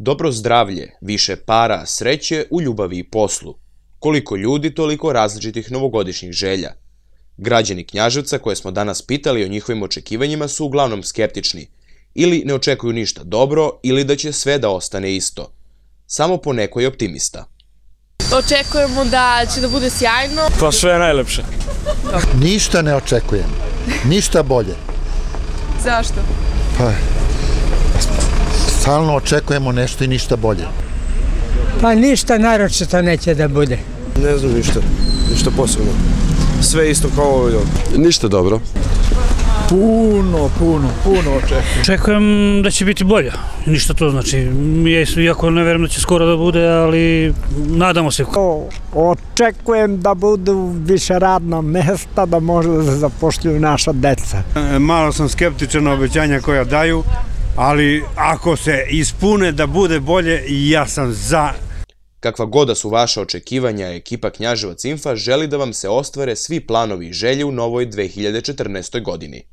Dobro zdravlje, više para, sreće u ljubavi i poslu. Koliko ljudi, toliko različitih novogodišnjih želja. Građani Knjaževca koje smo danas pitali o njihovim očekivanjima su uglavnom skeptični. Ili ne očekuju ništa dobro, ili da će sve da ostane isto. Samo po nekoj optimista. Očekujemo da će da bude sjajno. Pa sve je najlepše. Ništa ne očekujem. Ništa bolje. Zašto? Pa, stalno očekujemo nešto i ništa bolje. Pa ništa naročito neće da bude. Ne znam ništa, ništa posebno. Sve isto kao ovo je. Ništa dobro. Puno, puno, puno očekujem. Očekujem da će biti bolja. Ništa to znači. Iako ne verujem da će skoro da bude, ali nadamo se. Očekujem da budu više radna mesta, da možda da zapošljuju naša deca. E, malo sam skeptičan na obećanja koja daju, ali ako se ispune da bude bolje, ja sam za Kakva goda su vaša očekivanja, ekipa Knjaževac Infa želi da vam se ostvare svi planovi i želje u novoj 2014. godini.